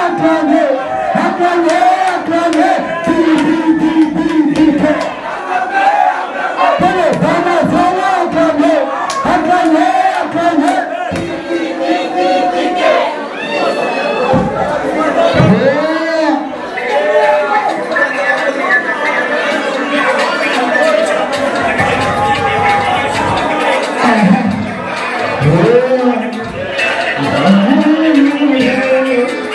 Aclamei, aclamei, aclamei, Hallelujah.